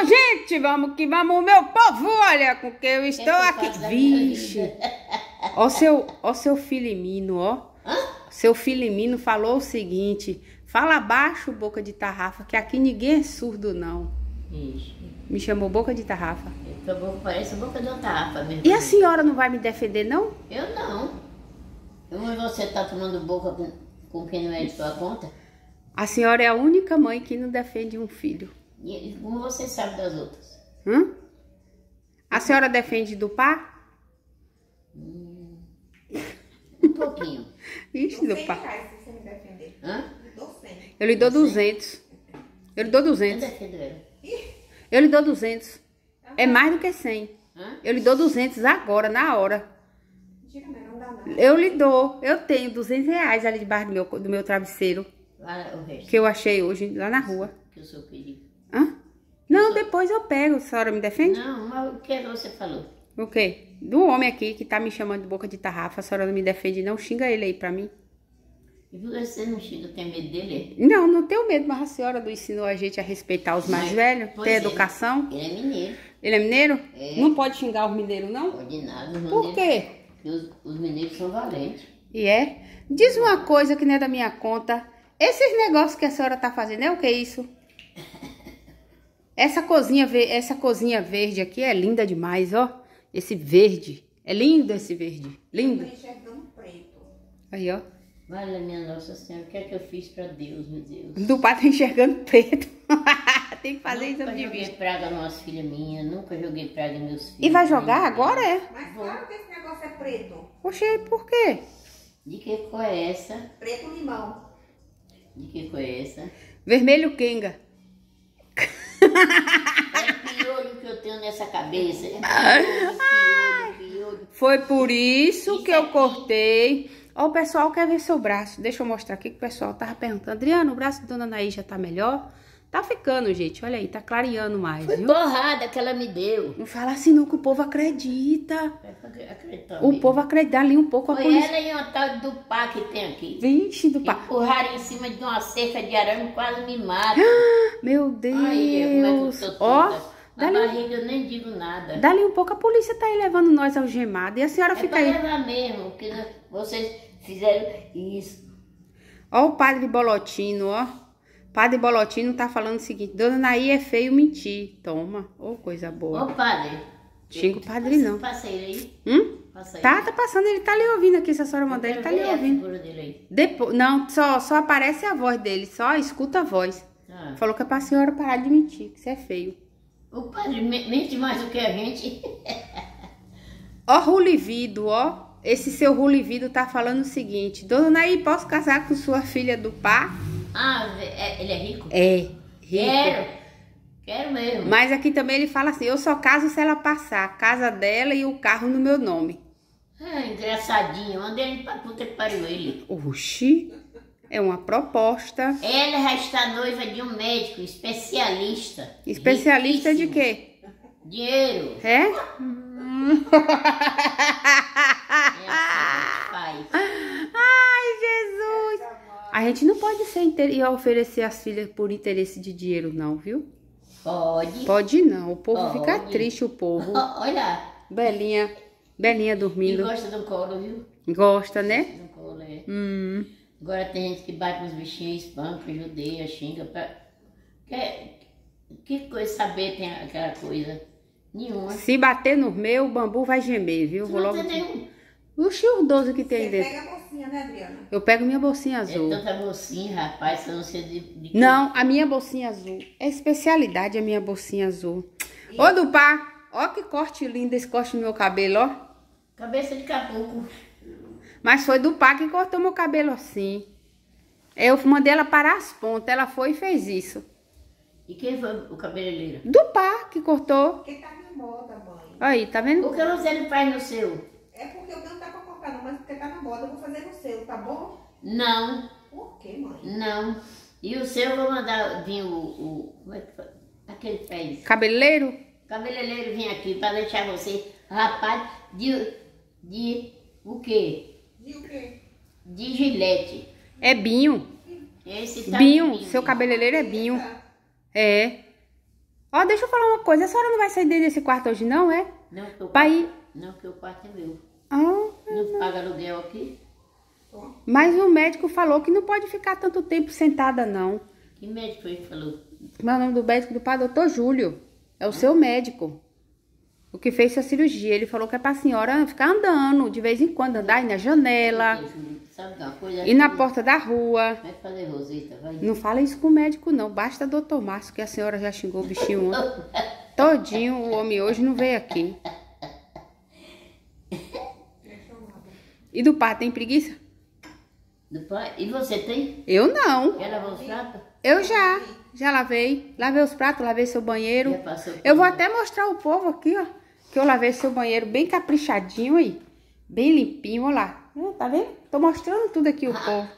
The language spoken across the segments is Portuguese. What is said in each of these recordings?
Ô, gente, vamos que vamos, meu povo, olha com que eu estou eu aqui. Vixe. Ó seu, ó seu Filimino, ó. Hã? Seu Filimino falou o seguinte: fala baixo, boca de tarrafa, que aqui ninguém é surdo, não. Ixi, Me chamou boca de tarrafa. boca parece boca de uma tarrafa mesmo. E a senhora não vai me defender, não? Eu não. Como você tá tomando boca com, com quem não é de sua conta? A senhora é a única mãe que não defende um filho. E como você sabe das outras? Hã? A senhora defende do pá? Um pouquinho. Ixi, do pá. reais se você me defender. Hã? Eu. Eu lhe dou 200. Eu lhe dou Eu 200. defendo ela. Eu lhe dou 200. É mais do que 100. Hã? Eu lhe dou 200 agora, na hora. Mentira, mas não dá nada. Eu lhe dou. Eu tenho 200 reais ali debaixo do meu, do meu travesseiro. Lá o resto Que eu achei hoje lá na rua. que o senhor pediu. Hã? Não, depois eu pego. A senhora me defende? Não, mas o que é que você falou? O quê? Do homem aqui que tá me chamando de boca de tarrafa. A senhora não me defende, não. Xinga ele aí pra mim. E você não xinga, tem medo dele? Não, não tenho medo, mas a senhora não ensinou a gente a respeitar os mais Mas, velhos, ter é. educação. Ele é mineiro. Ele é mineiro? É. Não pode xingar os mineiros, não? Pode nada. Os Por quê? Os, os mineiros são valentes. E é? Diz uma coisa que não é da minha conta. Esses negócios que a senhora tá fazendo, é o que é isso? Essa cozinha, essa cozinha verde aqui é linda demais, ó. Esse verde. É lindo esse verde. Lindo. Tô enxergando preto. Aí, ó. Vale a minha Nossa Senhora, o que é que eu fiz pra Deus, meu Deus? Do pai tá enxergando preto. Tem que fazer nunca exame de joguei vista. praga nas filhas minhas, nunca joguei praga em meus filhos. E vai jogar agora, é? Mas claro que esse negócio é preto. Oxê, por quê? De que cor é essa? Preto limão. De que cor é essa? Vermelho Kenga. É piolho que eu tenho nessa cabeça. É piolho, piolho, piolho. Foi por isso Isso que eu aqui. cortei. Ó, o pessoal quer ver seu braço. Deixa eu mostrar aqui que o pessoal tava perguntando. Adriano, o braço da dona Naí já tá melhor? Tá ficando, gente. Olha aí, tá clareando mais, Foi viu? porrada que ela me deu. Não fala assim não, que o povo acredita. É pra acreditar O povo acredita ali um pouco a Foi polícia. ela e uma tal do pá que tem aqui. Vixe do pá. Empurraram em cima de uma cerca de arame, quase me mata. Meu Deus. Como é que eu tô Ó, dali, barriga eu nem digo nada. dali um pouco a polícia tá aí levando nós algemados. E a senhora É fica aí. levar mesmo, porque não- vocês fizeram isso. Ó o padre Bolotino, ó. Padre Bolotino tá falando o seguinte: Dona Naí é feio mentir. Toma. Ô, coisa boa. Ô, padre. Xinga o padre, não. Passa ele aí. Hum? Tá, tá passando, ele tá ali ouvindo aqui, se a senhora mandar, ele tá a ouvindo. Depois, não, só, só aparece a voz dele, só escuta a voz. Ah. Falou que é pra senhora parar de mentir, que você é feio. O padre me- mente mais do que a gente. Ó, Rulivido, ó. Esse seu Rulivido tá falando o seguinte: Dona Naí, posso casar com sua filha do pá? Ah, é- ele é rico? É, rico. Quero. Quero mesmo. Mas aqui também ele fala assim: eu só caso se ela passar a casa dela e o carro no meu nome. Ah, engraçadinho. Mandei ele pra puta que pariu ele. Oxi, é uma proposta. Ela já está noiva de um médico especialista. Especialista de Riquíssimo. quê? Dinheiro. É? É assim que faz. Ai, Jesus! A gente não pode ser inter... e oferecer as filhas por interesse de dinheiro, não, viu? Pode. Pode não. O povo fica Pode. triste, o povo. Olha, Belinha, Belinha dormindo. gosta de um colo, viu? Gosta, né? De um colo, é. Hum. Agora tem gente que bate nos bichinhos, espanca, judeia, xinga. Pra... Que, que coisa saber tem aquela coisa? Nenhuma. Se bater no meu, o bambu vai gemer, viu? Você Vou não logo. tem nenhum. Oxi, os 12 que tem Você dentro. Bolsinha, né, Adriana? Eu pego minha bolsinha É azul. tanta mocinha, rapaz, você não sei de, de Não, a minha bolsinha azul. É especialidade a minha bolsinha azul. Ô, Dupá, ó que corte lindo esse corte no meu cabelo, ó. Cabeça de caboclo. Mas foi do pá que cortou meu cabelo assim. Eu mandei ela parar as pontas. Ela foi e fez isso. E quem foi o cabeleireiro? Do pá que cortou. Porque tá na moda, mãe. Aí, tá vendo? O que você não faz no seu? É porque o meu não dá pra cortar, não, mas porque tá na moda, eu vou fazer no seu, tá bom? Não, Por quê, mãe? não. E o seu eu vou mandar vir o. o como é que foi? Aquele fez. Cabeleireiro? O cabeleireiro vir aqui para deixar você, rapaz, de. de. o quê? E o quê? De gilete. É Binho. Esse tá Binho. lindo. Seu cabeleireiro é Binho. É. Ó, deixa eu falar uma coisa. A senhora não vai sair desse quarto hoje, não, é? Não, que o Pai- quarto, não, que o quarto é meu. Ah, Não paga aluguel aqui? mas o médico falou que não pode ficar tanto tempo sentada, não. Que médico que falou? Meu nome do médico do pai, doutor Júlio. É o seu médico. O que fez sua cirurgia. Ele falou que é pra senhora ficar andando de vez em quando, andar aí na janela, Sabe de uma coisa? ir na porta da rua. Vai fazer Rosita, vai. Não fala isso com o médico, não. Basta doutor Márcio, que a senhora já xingou o bichinho ontem. Todinho, o homem hoje não veio aqui. E do pai, tem preguiça? Do pai. E você tem? Eu não. Quer lavar os pratos? Eu já. Já lavei. Lavei os pratos, lavei seu banheiro. Eu vou até mostrar o povo aqui, ó. Que eu lavei seu banheiro bem caprichadinho aí. Bem limpinho, ó lá. Ah, Tá vendo? Tô mostrando tudo aqui o povo.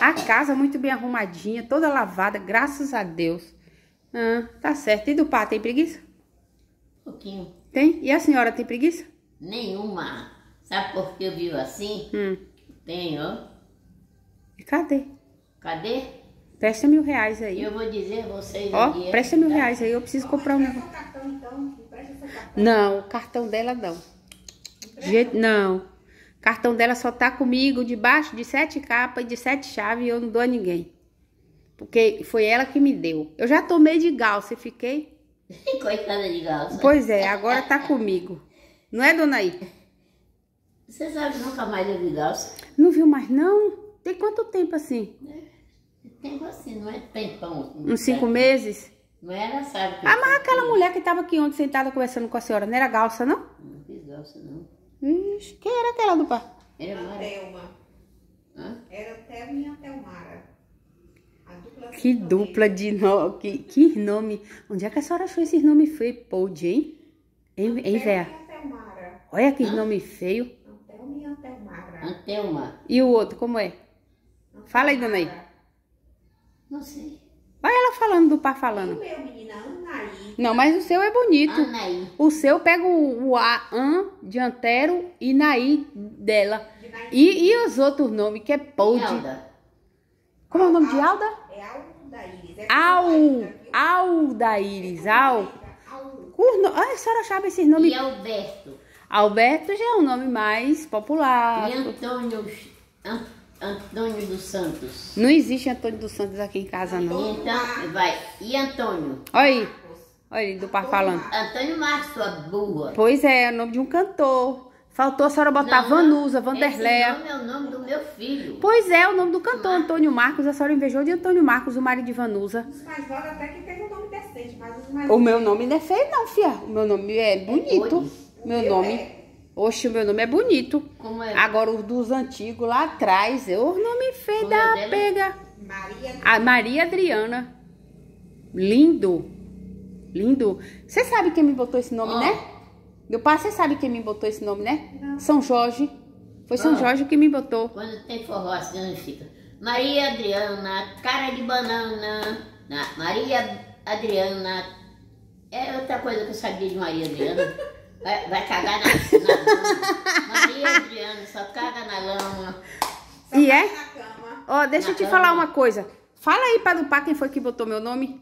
A casa muito bem arrumadinha, toda lavada, graças a Deus. Ah, tá certo. E do pá, tem preguiça? Um pouquinho. Tem? E a senhora tem preguiça? Nenhuma. Sabe por que eu vivo assim? Hum. Tem, ó. E cadê? Cadê? Presta mil reais E aí. eu vou dizer a vocês Ó, aqui, é- presta mil reais aí. Eu preciso comprar um negócio. cartão, então. Não, o cartão dela não. De jeito, não. O cartão dela só tá comigo debaixo de sete capas e de sete chaves e eu não dou a ninguém. Porque foi ela que me deu. Eu já tomei de galça e fiquei. Coitada de galça. Pois é, agora tá comigo. Não é, dona aí? Você sabe que nunca mais eu vi galça? Não viu mais, não? Tem quanto tempo assim? Tempo assim, não é tempão. Uns cinco meses? Não era, sabe? que Ah, mas aquela mulher que tava aqui ontem sentada conversando com a senhora, não era galça, não? Não fiz galça, não. Ixi, quem era aquela do? Era A. Thelma. Hã? Era Thelma e a Thelmara. A dupla Que dupla de nome. Que, que nome. Onde é que a senhora achou esses nomes feios? Pode, hein? Hein, hein, véia? Thelma e a Thelmara. Olha que nome feio. A Thelma e a Thelmara. Antelma. E o outro, como é? Fala aí, dona aí. Não sei. Olha ela falando do pá E o falando. meu, menina, Anaí. Não, mas o seu é bonito. Anaí. O seu pega o, o A, an, dianteiro e naí dela. De Naí. E, e os outros nomes, que é. Alda. Como é o nome de Alda? É Aldaíris. É Al, Aldaíris. Aldaíris, Al. Al. Curno, ah, a senhora achava esses nomes. E Alberto. Alberto já é um nome mais popular. E Antônio, An- Antônio dos Santos. Não existe Antônio dos Santos aqui em casa, não. Então, vai. E Antônio? Olha aí, olha aí do par falando. Antônio Marcos, sua burra. Pois é, é o nome de um cantor. Faltou a senhora botar Não, Vanusa, Esse Vanderléa. nome é o nome do meu filho. Pois é, o nome do cantor Antônio Marcos. A senhora invejou de Antônio Marcos, o marido de Vanusa. Os mais até que teve um nome decente, mas os mais O meu nome não é feio, não, fia. O meu nome é bonito. Oi. Meu nome. é. Oxe, o meu nome é bonito. Como é? Agora os dos antigos lá atrás, é o nome feio é da dela? pega. Maria A Maria Adriana. Lindo. Lindo. Você sabe quem me botou esse nome, Ó. né? Meu pai, você sabe quem me botou esse nome, né? Não. São Jorge. Foi São. Jorge que me botou. Quando tem forró assim, onde fica? Maria Adriana, cara de banana. Na, Maria Adriana. É outra coisa que eu sabia de Maria Adriana. Vai, vai cagar na, na lama. Maria Adriana só caga na lama. só E é? na cama. Ó, deixa eu te Na falar cama. uma coisa. Fala aí para pai quem foi que botou meu nome.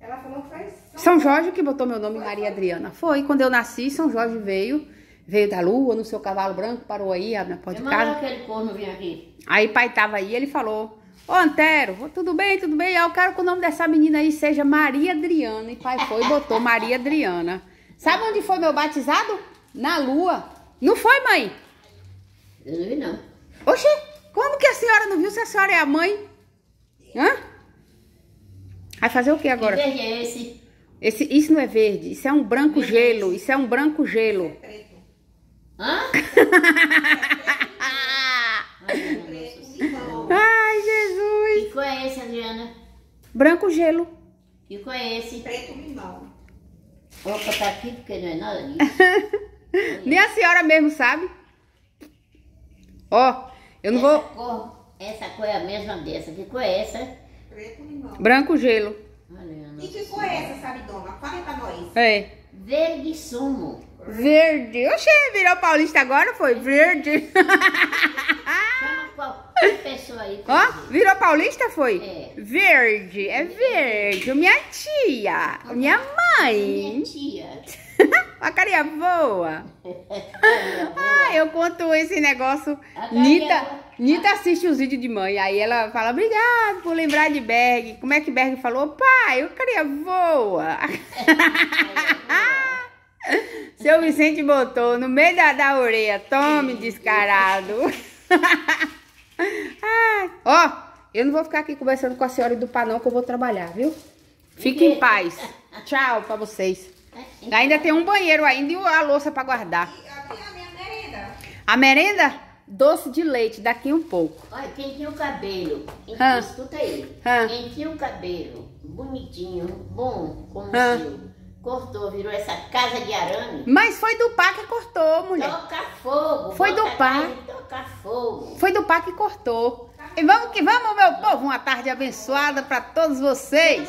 Ela falou que foi São Jorge que botou meu nome, Maria Adriana. Foi quando eu nasci, São Jorge veio. Veio da lua no seu cavalo branco, parou aí na porta Eu de casa. aquele corno vir aqui. Aí pai tava aí, ele falou: Ô Antero, tudo bem, tudo bem? Eu quero que o nome dessa menina aí seja Maria Adriana. E pai foi e botou Maria Adriana. Sabe onde foi meu batizado? Na lua. Não foi, mãe? Eu não vi, não. Oxê, como que a senhora não viu se a senhora é a mãe? Hã? Vai fazer o que Que agora? verde é esse? Esse, isso não é verde, isso é um branco Verde. gelo. Isso é um branco gelo. preto. Hã? Ai, Jesus. Que cor é esse, Adriana? Branco gelo. Que cor é esse? Preto, limão. Vou botar aqui porque não é nada disso. Nem a senhora mesmo sabe. Ó, eu não essa vou. Cor, essa cor é a mesma dessa. Que cor é essa? Preto, limão. Branco gelo. Olha, E que cor é essa, sabe, dona? Fala pra nós. É. Verde sumo. Verde. Oxê, virou paulista agora? Foi verde. Chama qualquer pessoa aí. Ó, dizer. virou paulista? Foi? É. Verde. É verde. Minha tia. Minha Minha Mãe, tia. a carinha boa. Ah, eu conto esse negócio. Nita. Nita assiste os vídeos de mãe. Aí ela fala, obrigado por lembrar de Berg. Como é que Berg falou? Pai, eu carinha boa. Seu Vicente botou no meio da, da orelha. Tome, descarado. Ai, Ó, eu não vou ficar aqui conversando com a senhora do pá, não, que eu vou trabalhar, viu? Fique em paz. Tchau pra vocês. Ainda tem um banheiro ainda e a louça pra guardar. E aqui a minha merenda. A merenda, doce de leite, daqui um pouco. Olha, quem tinha o cabelo, Hã? escuta aí. Hã? Quem tinha o cabelo bonitinho, bom, como o seu, cortou, virou essa casa de arame. Mas foi do pá que cortou, mulher. Toca fogo. Foi do e Toca fogo. Foi do pá que cortou. E vamos que vamos, meu povo. Uma tarde abençoada pra todos vocês.